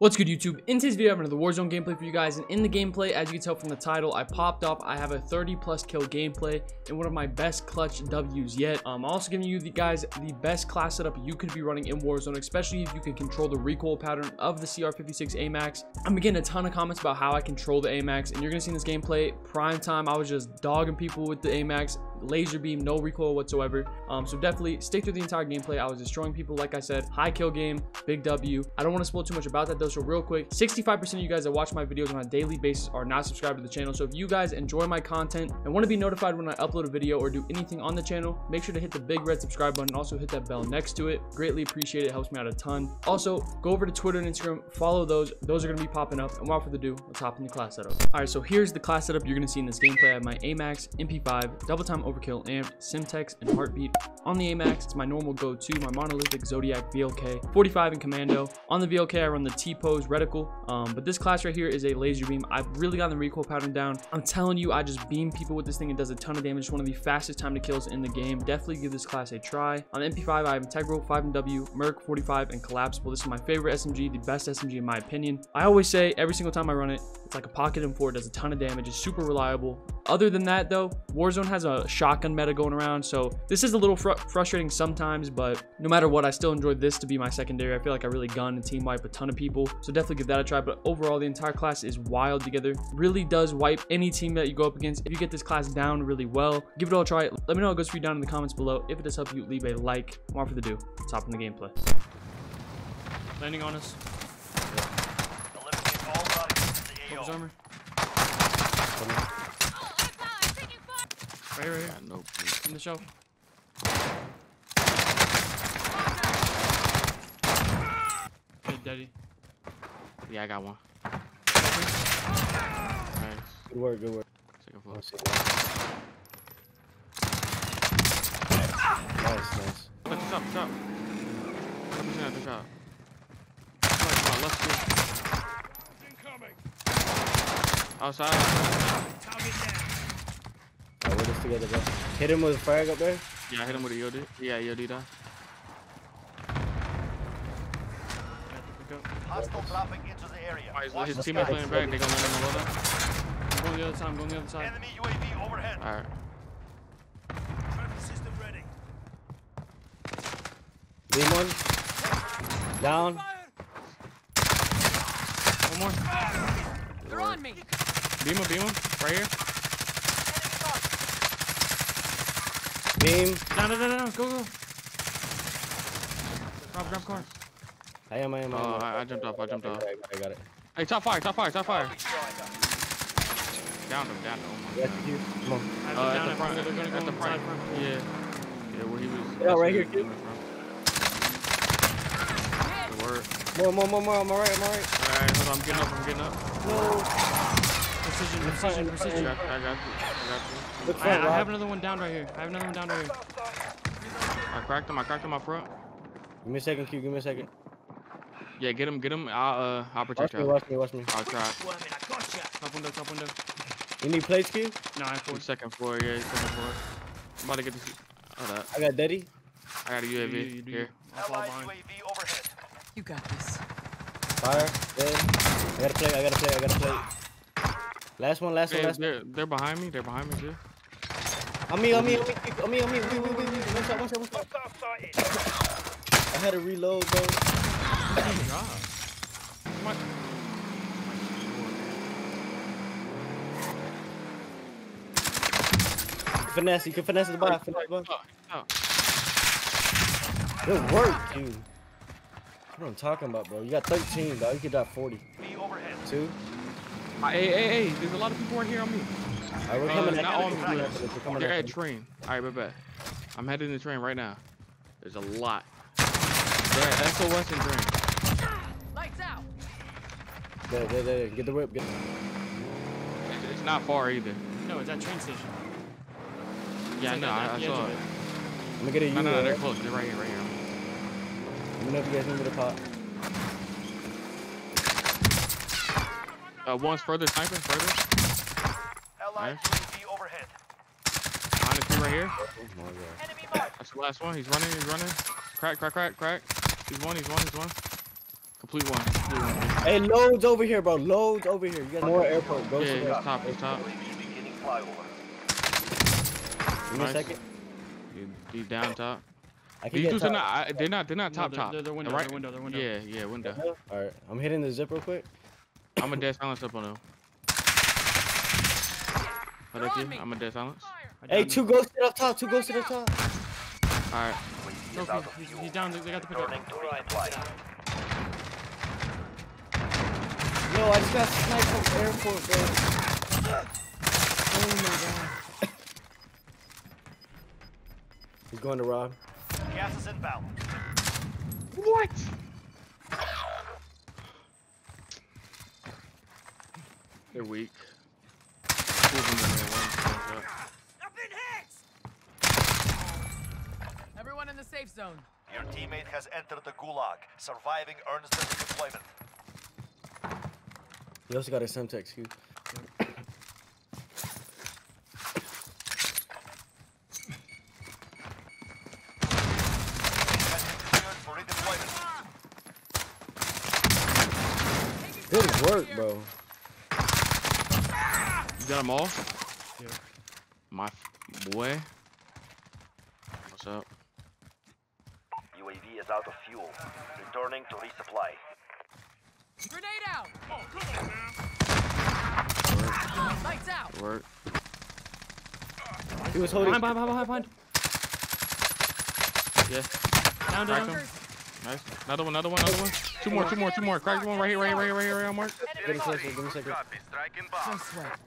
What's good YouTube? In today's video I have another Warzone gameplay for you guys and in the gameplay as you can tell from the title I popped up I have a 30 plus kill gameplay and one of my best clutch W's yet. Um, I'm also giving you the guys the best class setup you could be running in Warzone especially if you can control the recoil pattern of the CR56 AMAX. I'm getting a ton of comments about how I control the AMAX and you're gonna see in this gameplay prime time I was just dogging people with the AMAX laser beam, no recoil whatsoever. Um, so definitely stick through the entire gameplay. I was destroying people, like I said, high kill game, big W. I don't want to spoil too much about that though. So real quick, 65% of you guys that watch my videos on a daily basis are not subscribed to the channel. So if you guys enjoy my content and want to be notified when I upload a video or do anything on the channel, make sure to hit the big red subscribe button. Also hit that bell next to it. Greatly appreciate it. helps me out a ton. Also, go over to Twitter and Instagram, follow those. Those are going to be popping up. And without further ado, let's hop in the class setup. All right, so here's the class setup you're going to see in this gameplay. I have my AMAX, MP5, double time overkill, amped, Semtex, and Heartbeat. On the AMAX, it's my normal go-to, my monolithic Zodiac VLK, 45 in Commando. On the VLK, I run the T-Pose Reticle, um, but this class right here is a laser beam. I've really gotten the recoil pattern down. I'm telling you, I just beam people with this thing. It does a ton of damage. It's one of the fastest time to kills in the game. Definitely give this class a try. On the MP5, I have Integral, 5MW, Merc, 45, and Collapsible. This is my favorite SMG, the best SMG in my opinion. I always say, every single time I run it, it's like a pocket M4, it does a ton of damage, it's super reliable. Other than that though, Warzone has a shotgun meta going around, so this is a little fr frustrating sometimes, but no matter what, I still enjoy this to be my secondary. I feel like I really gun and team wipe a ton of people, so definitely give that a try. But overall, the entire class is wild together. Really does wipe any team that you go up against. If you get this class down really well, give it all a try. Let me know how it goes for you down in the comments below. If it does help you, leave a like. More for the do. Let's hop in the gameplay. Landing on us. Eliminate all targets in the AO. armor. Right here, right here. no In the shelf. Hey, daddy. Yeah, I got one. Nice. Good work, good work. Second floor. Let's see that. Nice, nice. Look, top, top. Let me see at the top. Come on, come on, let's go. Outside. Alright, we're just together, bro. Hit him with a frag up there. Yeah, I hit him with a Yodi. Yeah, Yodi down. Got the pickup. Hostile dropping into the area. Alright, Watch his the teammates playing back. They gonna land on the loadout. I'm the other side. I'm going the other side. Enemy UAV overhead. Alright. Trophy system ready. Beam one. Down. One more. They're on me. Beam him, beam him. Right here. Beam. Down, down, down, down. Go, go. Grab, grab car. I am, I am, I am. Oh, I, I jumped off. I jumped I off. got I got it. Hey, top fire, top fire, top fire. Down him, down him. Oh my Yes, god. you. Come on. I Uh, at the front, they're gonna at the front. front. Yeah. Yeah, where he was. Yeah, right here, was kid. Good work. More, more, more, more. I'm alright, I'm alright. Alright, hold on. I'm getting up. I'm getting up. No. Precision, precision, I precision. got, I got you. I got you. I, I have another one down right here. I have another one down right here. I cracked him. I cracked him up front. Give me a second, Q. Give me a second. Yeah, get him. Get him. I'll, uh, I'll Watch protect me, you. watch me, watch me. I'll try. Top window, top window. You need plates, Q? No, I have four. Second floor. Yeah, second floor. I'm about to get this. Oh, that. I got Daddy. I got a UAV you, you you. here. I'll fall behind. UAV overhead. You got this. Fire. Dead. I got a plate, I got a plate, I got a plate. Last one, last one, last one. they're, they're behind me. They're behind me too. On me, on me, on me, on me, on me. Wait, wait, wait, wait. One shot, one shot, one shot. I had to reload, bro. Oh Good job. What? Finesse, you can finesse the bar, finesse the bar. Oh, oh. Good work, dude. What I'm talking about, bro. You got 13, dog. You could drop 40. B overhead. Two. Uh, Hey, hey, hey! There's a lot of people right here on me. Alright, we're Uh, coming not at on you. me, We're at you. We're coming They're at at you. train. All right, bet bet. I'm heading to train right now. There's a lot. They're at SOS and train. Lights out. There, there, there. Get the whip. Get It's, it's not far either. No, it's that train station. Yeah, I like know. I, I saw it. it. I'm gonna get a U. No, no, no, they're uh, close. They're right here, right here. Let me know if you guys need me to pop. Uh, one's further sniping, further. Allied Nice. UAV overhead. Behind the tree right here. Oh my god. Enemy mark. That's the last one. He's running. He's running. Crack, crack, crack, crack. He's one. He's one. He's one. Complete one. Complete one. Hey, loads over here, bro. Loads over here. You got more airport. Go Yeah, to it's top. It's top. UAV. Give me a second. You, you down top. I can These get dudes are not. I, they're not. They're not No, top they're- top. they're- they're window, right? they're window, they're window. Yeah, yeah, window. All right, I'm hitting the zip real quick. I'm a dead silence up on them. That's on you? me. I'm a dead silence. I Hey, two him. ghosted up top. Two ghosted up top. All right. UAV is out Trophy, of he's, he's down. They got the pickup. Returning. Yo, I just got sniped from airport, bro. Oh my god. He's going to Rob. Gas is inbound. What? They're weak. Two of them in there, one's close up. Everyone in the safe zone. Your teammate has entered the gulag. Surviving earns them redeployment. He also got a Semtex Q. Has been cleared for redeployment. Good work, bro. You got them all? Yeah. My f- boy. What's up? UAV is out of fuel. Returning to resupply. Grenade out. Lights out. Work. He was holding. Behind, behind, behind, behind. Yeah. Down, Crack down. him. Nice. Another one, another one, another one. Two more, two more, two more. Crack one right here, right here, right here, right here, right here, Mark. Give me a second. Give me a second. No sweat.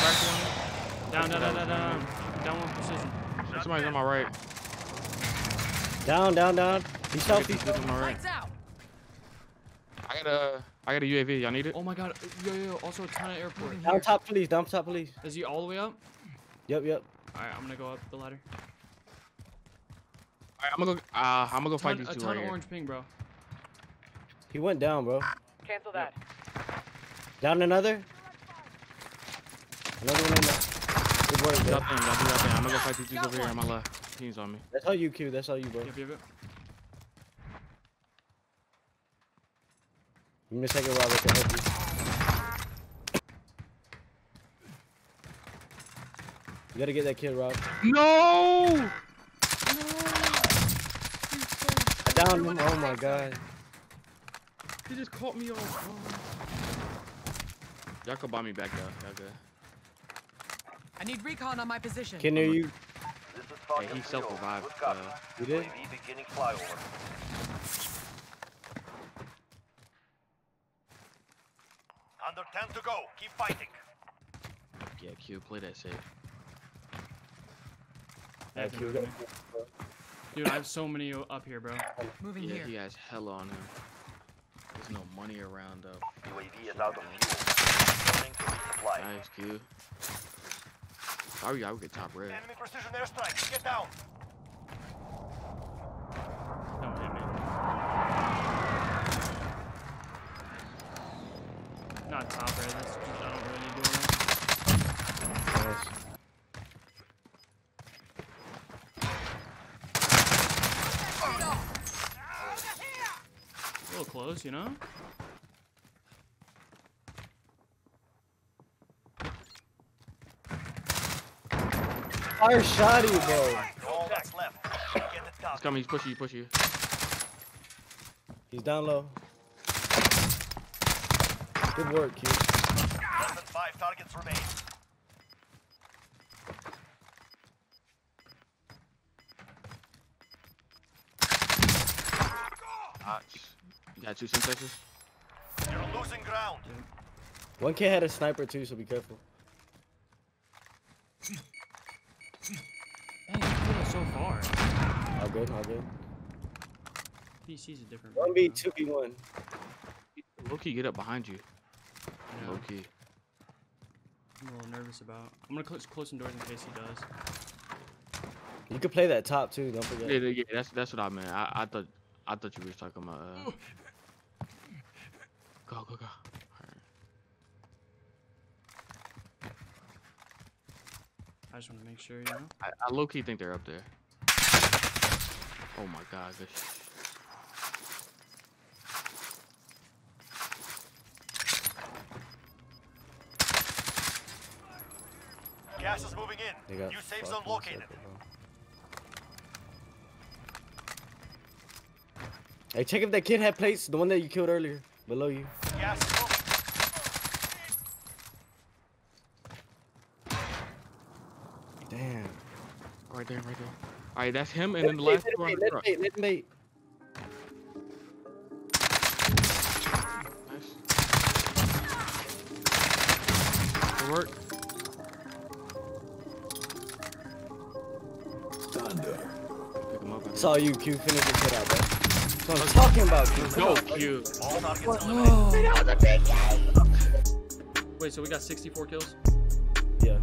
I cracked one. Down, down, down, down, down. Down one precision. Somebody's on my right. Down, down, down. He's Look at healthy. these dudes on my right. Lights out. I got a, I got a UAV. Y'all need it? Oh my god. Yo, yo, yo. Also a ton of airport. Down top police. Down top police. Is he all the way up? Yep, yep. Alright, I'm gonna go up the ladder. Alright, I'm gonna go. Uh, I'm gonna go fight Ton, these a two ton right of here. orange ping, bro. He went down, bro. Cancel that. Down another. Another one in there. Good work, Do bro. y'all thing, y'all do. I'm gonna go fight these dudes over here on my left. Teams on me. That's all you, Q. That's all you, bro. Yep, yep, yep. Give me a second, Rob. I can help you. You gotta get that kid, Rob. No! I downed him. Oh my god. He just caught me off. Y'all could buy me back though. Y'all good. I need recon on my position. Can hear you. This is Hey, Falcon he self-revived. Good. Uh, You did? Beginning flyover. Under 10 to go. Keep fighting. yeah, Q, play that safe. Yeah, Yeah, Q, move go. Dude, I have so many up here, bro. Moving Yeah, here. he has hella on him. There's no money around though. UAV is out of fuel. Returning to resupply. Nice, Q. Oh yeah, I would get top red. Enemy precision airstrike. Get down. Don't hit me. Not top red. That's I don't really need doing that. Nice. A little close, you know? Fire shot you, bro. All that's left. Get it done. He's coming. He's pushing you. Pushing you. He's down low. Good work, Q. Less than five targets remain. Nice. You got two Semtexes? You're losing ground. One kid had a sniper too, so be careful. So far. All good, all good. PC's a different. One breed, B, two B one. Low key, get up behind you. bro. Yeah, key. I'm a little nervous about. I'm gonna close close some doors in case he does. You could play that top too. Don't forget. Yeah, yeah, yeah, that's that's what I meant. I, I thought I thought you were talking about. Uh... Go go go. I just want to make sure, you know. I, I low key think they're up there. Oh my god, good shit. Gas is moving They in. got New safe zone fucking located. Hey, check if that kid had plates, the one that you killed earlier, below you. Gas is moving. Damn. Right there, right there. Alright, that's him, and then the last Let two on bait, the let truck. let him bait. Nice. Good work. Pick him up. I. Saw you, Q. Finish the kid out, bro. That's what I'm talking about, Q. Let's Come go, on, bro. Q. All targets eliminated. Wait, so we got 64 kills? Yeah.